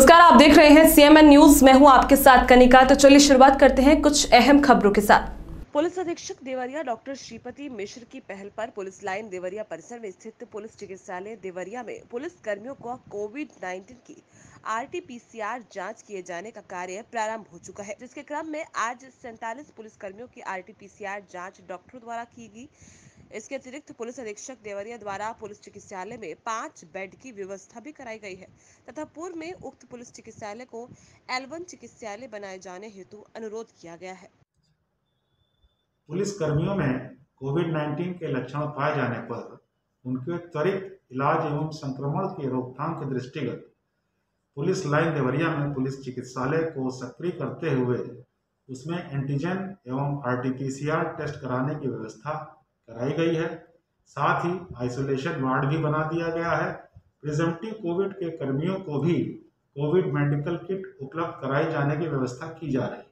नमस्कार, आप देख रहे हैं सीएमएन न्यूज़ मैं हूँ आपके साथ कनिका। तो चलिए शुरुआत करते हैं कुछ अहम खबरों के साथ। पुलिस अधीक्षक देवरिया, डॉक्टर श्रीपति मिश्र की पहल पर पुलिस लाइन देवरिया परिसर में स्थित पुलिस चिकित्सालय देवरिया में पुलिस कर्मियों को कोविड 19 की आरटीपीसीआर जाँच किए जाने का कार्य प्रारंभ हो चुका है, जिसके क्रम में आज सैंतालीस पुलिस कर्मियों की आरटीपीसीआर जाँच डॉक्टरों द्वारा की गई। इसके अतिरिक्त पुलिस अधीक्षक देवरिया द्वारा पुलिस चिकित्सालय में पाँच बेड की व्यवस्था भी कराई गई है, तथा पूर्व में उक्त पुलिस चिकित्सालय को एलवन चिकित्सालय बनाए जाने हेतु अनुरोध किया गया है। पुलिस कर्मियों में कोविड 19 के लक्षण पाए जाने पर उनके त्वरित इलाज एवं संक्रमण के रोकथाम के दृष्टिगत पुलिस लाइन देवरिया में पुलिस चिकित्सालय को सक्रिय करते हुए उसमें एंटीजन एवं आरटीपीसीआर टेस्ट कराने की व्यवस्था कराई गई है। साथ ही आइसोलेशन वार्ड भी बना दिया गया है। प्रिजम्पटिव कोविड के कर्मियों को भी कोविड मेडिकल किट उपलब्ध कराई जाने की व्यवस्था की जा रही है।